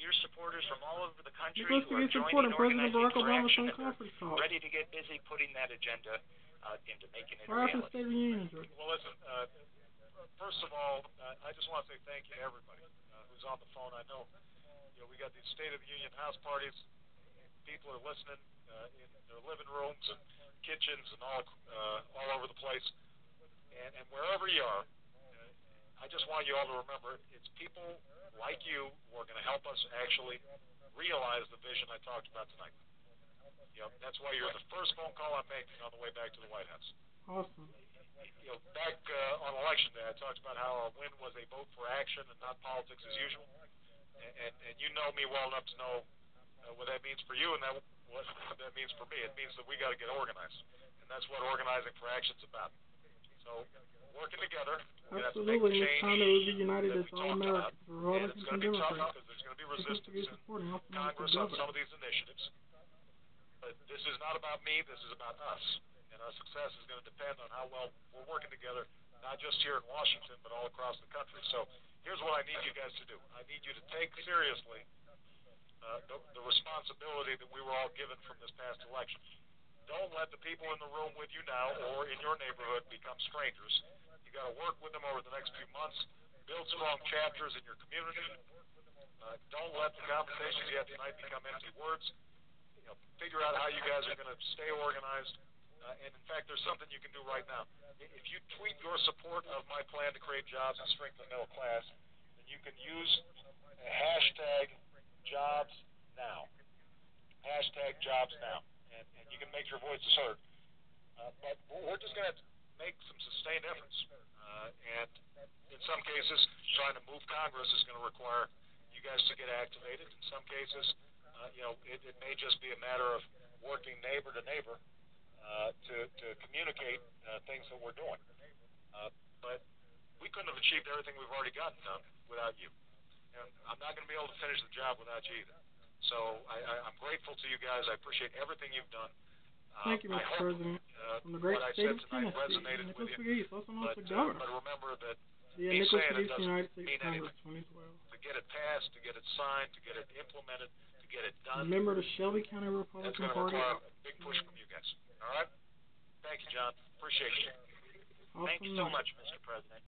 your supporters from all over the country who are joining supporting President Organizing Barack for Obama's Action phone and are conference call. ready to get busy putting that agenda uh, into making it a Right after the reality. State of the Union. Well, listen, uh, first of all, uh, I just want to say thank you to everybody uh, who's on the phone. I know, you know, we got these State of the Union house parties. People are listening uh, in their living rooms and kitchens and all uh, all over the place. And, and wherever you are, uh, I just want you all to remember it's people like you who are going to help us actually realize the vision I talked about tonight. You know, that's why you're the first phone call I'm making on the way back to the White House Awesome. you know, back uh, on election day, I talked about how our win was a vote for action and not politics as usual. And, and, and you know me well enough to know uh, what that means for you and that what that means for me. It means that we got to get organized, and that's what organizing for action's about. So, working together, we're gonna have to make Absolutely. the It's time that we be united as all. Americans, Republicans it's and to be Democrats. there's going to be resistance in Congress on some of these initiatives. But this is not about me. This is about us. And our success is going to depend on how well we're working together, not just here in Washington, but all across the country. So here's what I need you guys to do. I need you to take seriously uh, the, the responsibility that we were all given from this past election. Don't let the people in the room with you now or in your neighborhood become strangers. You got to work with them over the next few months. Build strong chapters in your community. Uh, don't let the conversations you had tonight become empty words. You know, figure out how you guys are going to stay organized. Uh, and in fact, there's something you can do right now. If you tweet your support of my plan to create jobs and strengthen the middle class, then you can use hashtag jobs now. Hashtag jobs now. And, and you can make your voices heard. Uh, but we're just going to make some sustained efforts. Uh, and in some cases, trying to move Congress is going to require you guys to get activated. In some cases, uh, you know, it, it may just be a matter of working neighbor to neighbor uh, to, to communicate uh, things that we're doing. Uh, but we couldn't have achieved everything we've already gotten done without you. And I'm not going to be able to finish the job without you either. So I, I, I'm grateful to you guys. I appreciate everything you've done. Uh, Thank you, Mr. hope, President. Uh, From the great what I state said of tonight Tennessee, resonated with Nicholas you. City, also known But, as the governor. but remember that The me Nicholas saying it doesn't United States mean Congress anything. 2012. to get it passed, to get it signed, to get it implemented, to get it done. Member of the Shelby County That's Republican going to Party. require a big push from you guys. All right? Thank you, John. Appreciate you. Awesome Thank you so much, Mr. President.